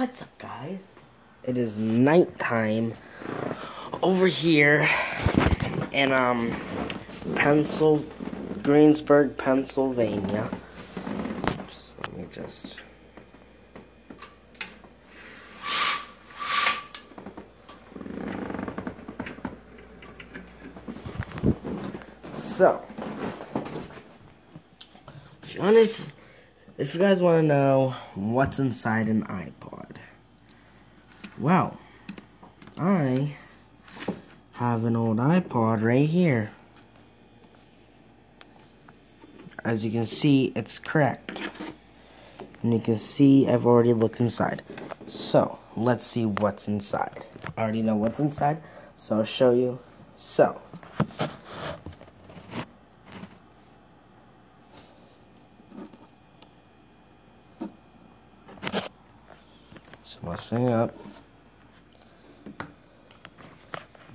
What's up, guys? It is nighttime over here in um Pencil Greensburg, Pennsylvania. Just let me just So, if you, wanna, if you guys want to know what's inside an iPod, well, I have an old iPod right here. As you can see, it's cracked. And you can see I've already looked inside. So, let's see what's inside. I already know what's inside, so I'll show you. So, so let's smashing up.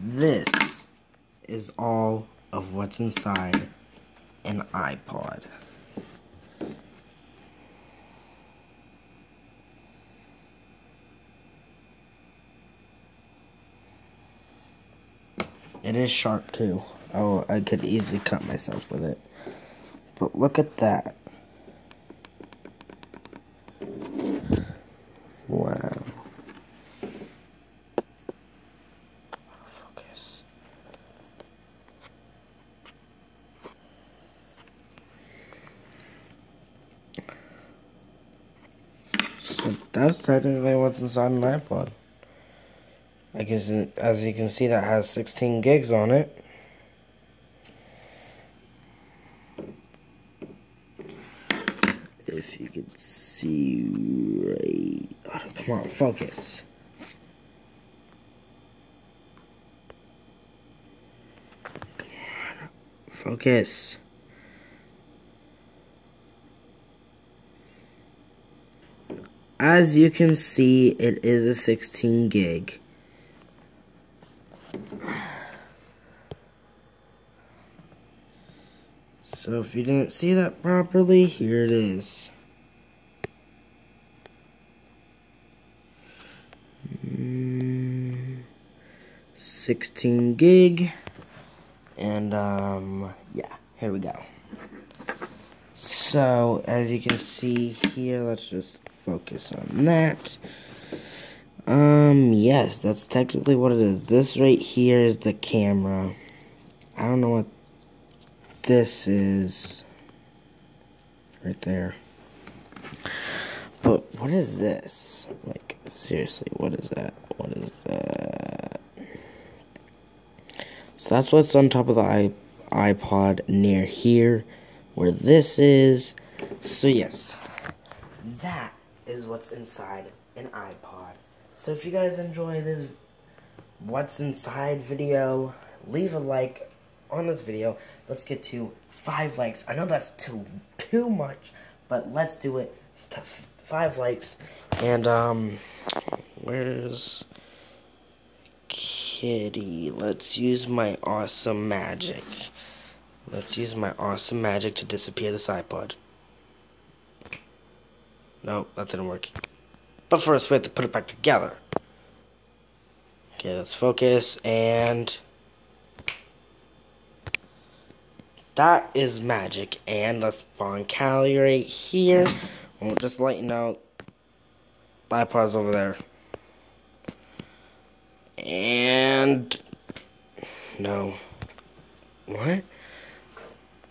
This is all of what's inside an iPod. It is sharp too. Oh, I could easily cut myself with it. But look at that. Wow. Focus. So that's technically what's inside an iPod. I guess, as you can see, that has 16 gigs on it. If you can see right... Oh, come on, focus. Come on, focus. As you can see, it is a 16 gig. So if you didn't see that properly, here it is. Mm, 16 gig. And, um, yeah, here we go. So, as you can see here, let's just focus on that. Um, yes, that's technically what it is. This right here is the camera. I don't know what this is. Right there. But what is this? Like, seriously, what is that? What is that? So that's what's on top of the iPod near here, where this is. So yes, that is what's inside an iPod. So if you guys enjoy this what's inside video, leave a like on this video. Let's get to five likes. I know that's too too much, but let's do it. Five likes. And um where's Kitty? Let's use my awesome magic. Let's use my awesome magic to disappear this iPod. No, that didn't work. But first, we have to put it back together. Okay, let's focus, and... That is magic. And let's spawn Callie right here. We'll just lighten out know, iPod's over there. And... No. What?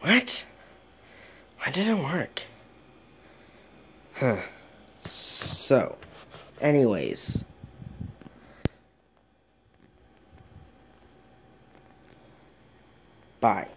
What? Why didn't it work? Huh. So, anyways. Bye.